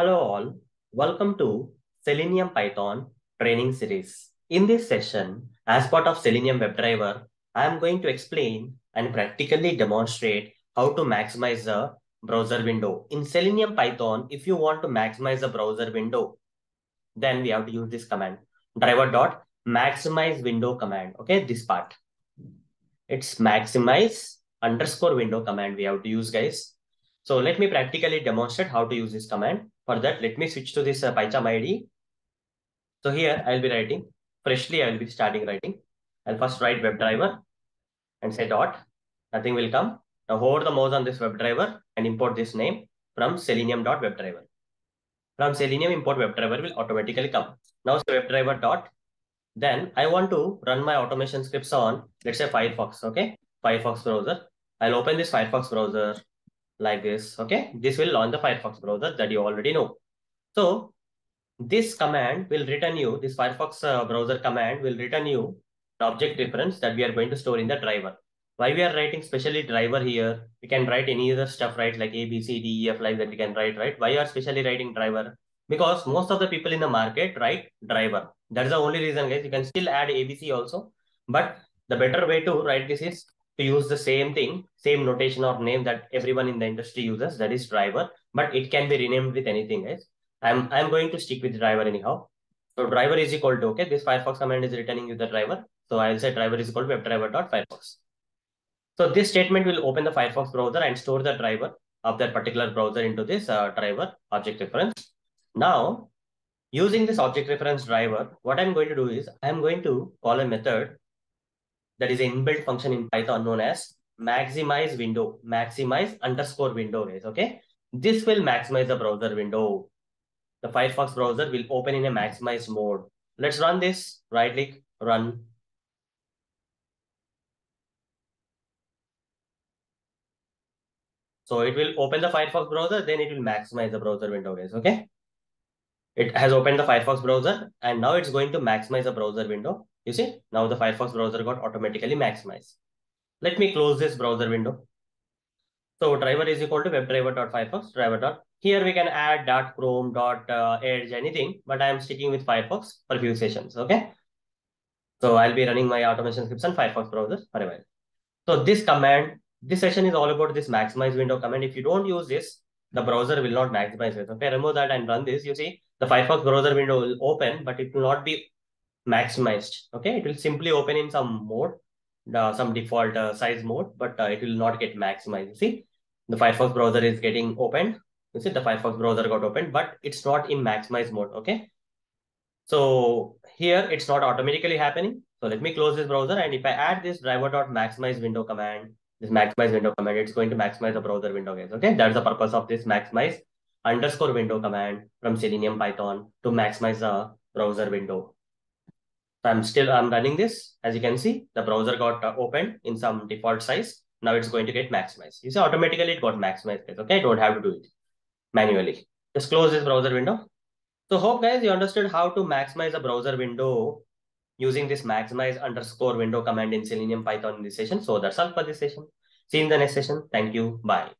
Hello all, welcome to Selenium Python training series. In this session, as part of Selenium WebDriver, I am going to explain and practically demonstrate how to maximize the browser window. In Selenium Python, if you want to maximize the browser window, then we have to use this command, driver dot maximize window command. Okay, this part. It's maximize underscore window command we have to use, guys. So let me practically demonstrate how to use this command. For that, let me switch to this uh, PyCharm ID. So here I'll be writing, freshly I will be starting writing. I'll first write WebDriver and say dot, nothing will come. Now hold the mouse on this WebDriver and import this name from selenium.webdriver. From selenium import WebDriver will automatically come. Now say WebDriver dot, then I want to run my automation scripts on, let's say Firefox, okay? Firefox browser. I'll open this Firefox browser like this. Okay, this will launch the Firefox browser that you already know. So this command will return you, this Firefox uh, browser command will return you the object reference that we are going to store in the driver. Why we are writing specially driver here? We can write any other stuff, right? Like A, B, C, D, E, F, like that we can write, right? Why you are specially writing driver? Because most of the people in the market write driver. That is the only reason, guys. You can still add ABC also, but the better way to write this is to use the same thing, same notation or name that everyone in the industry uses, that is driver, but it can be renamed with anything else. I'm, I'm going to stick with driver anyhow. So driver is equal to, okay, this Firefox command is returning you the driver. So I'll say driver is equal to webdriver.firefox. So this statement will open the Firefox browser and store the driver of that particular browser into this uh, driver object reference. Now, using this object reference driver, what I'm going to do is I'm going to call a method that is an inbuilt function in Python known as maximize window, maximize underscore window is okay. This will maximize the browser window. The Firefox browser will open in a maximize mode. Let's run this, right click, run. So it will open the Firefox browser, then it will maximize the browser window guys, okay? It has opened the Firefox browser and now it's going to maximize the browser window. You see, now the Firefox browser got automatically maximized. Let me close this browser window. So driver is equal to webdriver.firefox driver. Here we can add dot chrome dot uh, edge anything, but I am sticking with Firefox for a few sessions. Okay. So I'll be running my automation scripts on Firefox browser for a while. So this command, this session is all about this maximize window command. If you don't use this, the browser will not maximize it. Okay, remove that and run this. You see, the Firefox browser window will open, but it will not be maximized. Okay, it will simply open in some mode, uh, some default uh, size mode, but uh, it will not get maximized. See, the Firefox browser is getting opened. You see, the Firefox browser got opened, but it's not in maximize mode. Okay, so here it's not automatically happening. So let me close this browser, and if I add this driver.maximize window command, this maximize window command, it's going to maximize the browser window, guys. Okay, that's the purpose of this maximize underscore window command from Selenium Python to maximize the browser window. So I'm still, I'm running this. As you can see, the browser got uh, opened in some default size. Now it's going to get maximized. You see, automatically it got maximized. Okay, I don't have to do it manually. Just close this browser window. So hope guys, you understood how to maximize a browser window using this maximize underscore window command in Selenium Python in this session. So that's all for this session. See you in the next session. Thank you. Bye.